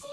Hey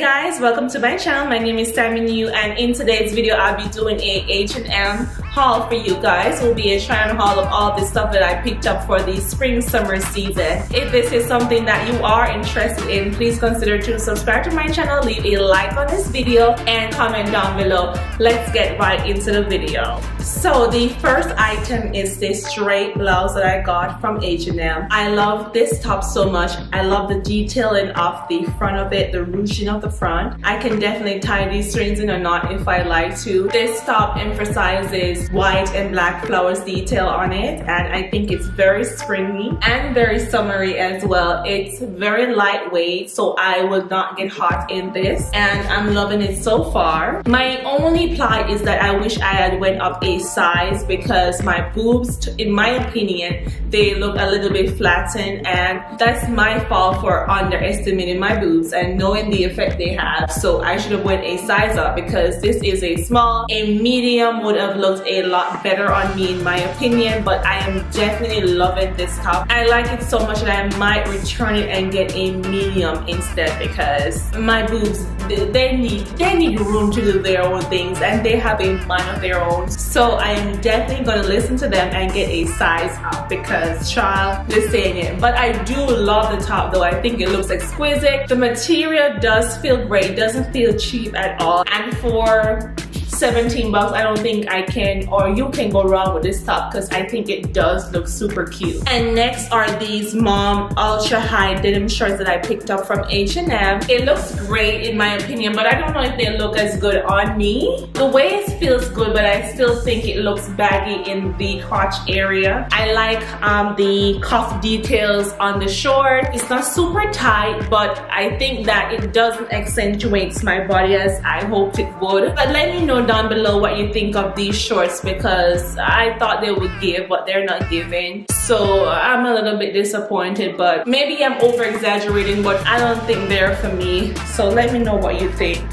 guys, welcome to my channel. My name is Sammi Nu and in today's video I'll be doing a H&M haul for you guys. Will be a try on haul of all the stuff that I picked up for the spring summer season. If this is something that you are interested in, please consider to subscribe to my channel, leave a like on this video and comment down below. Let's get right into the video. So the first item is this straight blouse that I got from H&M. I love this top so much. I love the detailing of the front of it, the ruching of the front. I can definitely tie these strings in a knot if I like to. This top emphasizes white and black flowers detail on it and I think it's very springy and very summery as well. It's very lightweight so I will not get hot in this and I'm loving it so far. My only plight is that I wish I had went up a size because my boobs, in my opinion, they look a little bit flattened and that's my fault for underestimating my boobs and knowing the effect they have. So I should have went a size up because this is a small. A medium would have looked a lot better on me in my opinion, but I am definitely loving this top. I like it so much that I might return it and get a medium instead because my boobs, they need, they need room to do their own things and they have a mind of their own. So I am definitely gonna listen to them and get a size up because child, they're saying it. But I do love the top though. I think it looks exquisite. The material does feel great, doesn't feel cheap at all. And for 17 bucks i don't think i can or you can go wrong with this top because i think it does look super cute. And next are these mom ultra high denim shorts that i picked up from h&m it looks great in my opinion but i don't know if they look as good on me. The waist feels good but i still think it looks baggy in the crotch area. I like um, the cuff details on the short. It's not super tight but i think that it doesn't accentuate my body as i hoped it would. But let me know know down below what you think of these shorts because I thought they would give but they're not giving so I'm a little bit disappointed but maybe I'm over exaggerating but I don't think they're for me so let me know what you think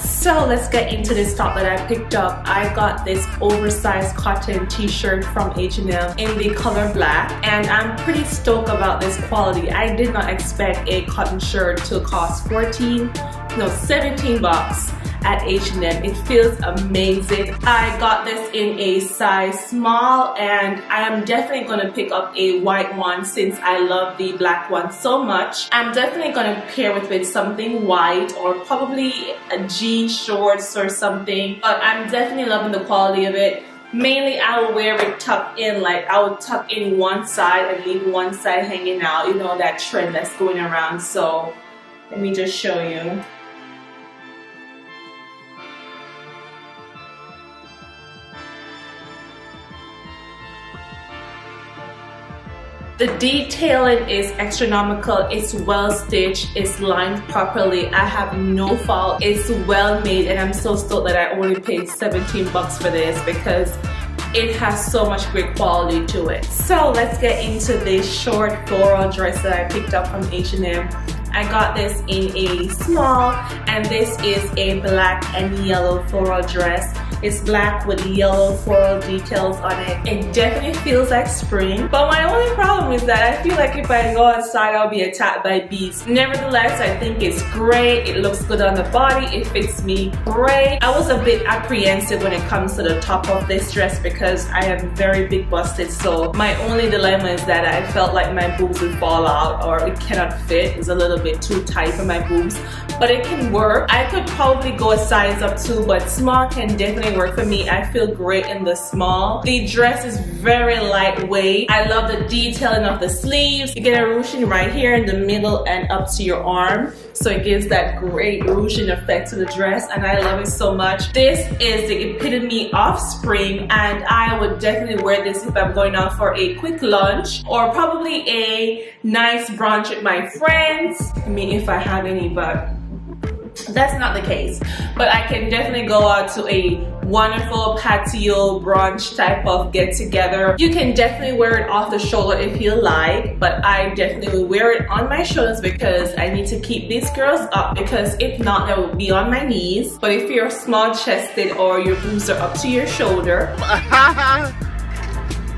so let's get into this top that I picked up. I got this oversized cotton t-shirt from H&M in the color black and I'm pretty stoked about this quality. I did not expect a cotton shirt to cost 14, no 17 bucks at H&M. It feels amazing. I got this in a size small and I am definitely going to pick up a white one since I love the black one so much. I'm definitely going to pair it with something white or probably a jean shorts or something. But I'm definitely loving the quality of it mainly I will wear it tucked in like I will tuck in one side and leave one side hanging out you know that trend that's going around so let me just show you The detailing is astronomical, it's well stitched, it's lined properly. I have no fault, it's well made and I'm so stoked that I only paid 17 bucks for this because it has so much great quality to it. So let's get into this short floral dress that I picked up from H&M. I got this in a small and this is a black and yellow floral dress. It's black with yellow floral details on it. It definitely feels like spring. But my only problem is that I feel like if I go outside, I'll be attacked by bees. Nevertheless, I think it's great. It looks good on the body. It fits me great. I was a bit apprehensive when it comes to the top of this dress because I am very big busted. So my only dilemma is that I felt like my boobs would fall out or it cannot fit. It's a little bit too tight for my boobs. But it can work. I could probably go a size up too, but small can definitely work for me. I feel great in the small. The dress is very lightweight. I love the detailing of the sleeves. You get a ruching right here in the middle and up to your arm. So it gives that great ruching effect to the dress and I love it so much. This is the epitome of spring and I would definitely wear this if I'm going out for a quick lunch or probably a nice brunch with my friends. I mean, if I have any, but that's not the case. But I can definitely go out to a wonderful patio brunch type of get together. You can definitely wear it off the shoulder if you like, but I definitely wear it on my shoulders because I need to keep these girls up because if not, they will be on my knees. But if you're small chested or your boobs are up to your shoulder,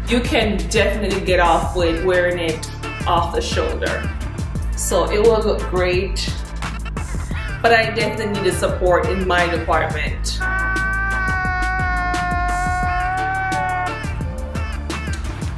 you can definitely get off with wearing it off the shoulder. So it will look great, but I definitely need the support in my department.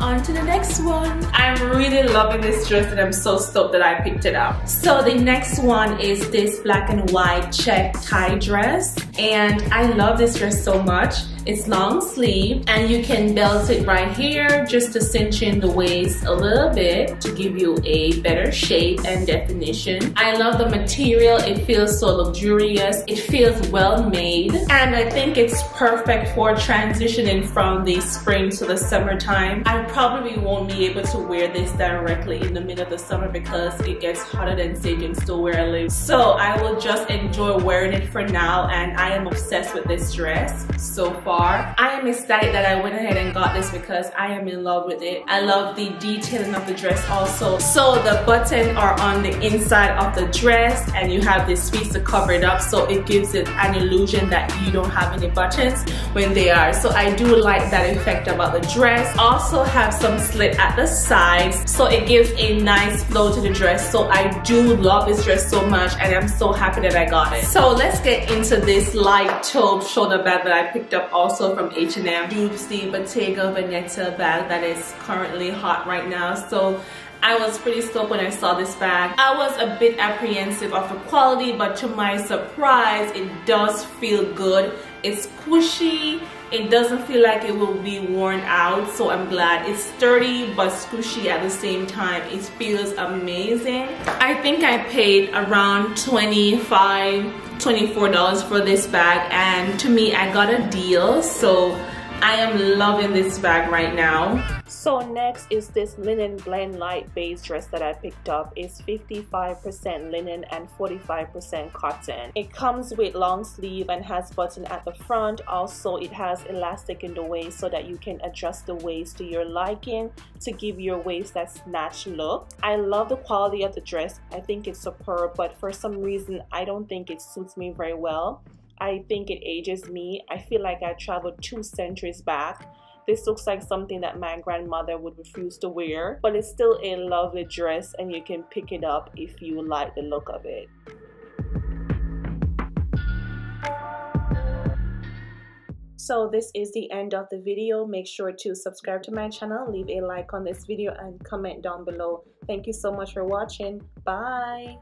On to the next one. I'm really loving this dress and I'm so stoked that I picked it up. So the next one is this black and white check tie dress and I love this dress so much. It's long sleeve and you can belt it right here just to cinch in the waist a little bit to give you a better shape and definition. I love the material. It feels so luxurious. It feels well made and I think it's perfect for transitioning from the spring to the summertime. I probably won't be able to wear this directly in the middle of the summer because it gets hotter than Satan still where I live. So I will just enjoy wearing it for now and I am obsessed with this dress so far far. I am ecstatic that I went ahead and got this because I am in love with it. I love the detailing of the dress also. So the buttons are on the inside of the dress and you have this piece to cover it up so it gives it an illusion that you don't have any buttons when they are. So I do like that effect about the dress. Also have some slit at the sides so it gives a nice flow to the dress. So I do love this dress so much and I'm so happy that I got it. So let's get into this light taupe shoulder bag that I picked up also from H&M. It's the Bottega Veneta bag that is currently hot right now. So I was pretty stoked when I saw this bag. I was a bit apprehensive of the quality, but to my surprise, it does feel good. It's squishy. It doesn't feel like it will be worn out, so I'm glad. It's sturdy but squishy at the same time. It feels amazing. I think I paid around 25 $24 for this bag and to me I got a deal so I am loving this bag right now. So next is this linen blend light beige dress that I picked up. It's 55% linen and 45% cotton. It comes with long sleeve and has button at the front. Also, it has elastic in the waist so that you can adjust the waist to your liking to give your waist that snatch look. I love the quality of the dress. I think it's superb, but for some reason, I don't think it suits me very well. I think it ages me. I feel like I traveled two centuries back this looks like something that my grandmother would refuse to wear, but it's still a lovely dress and you can pick it up if you like the look of it. So this is the end of the video. Make sure to subscribe to my channel, leave a like on this video and comment down below. Thank you so much for watching. Bye!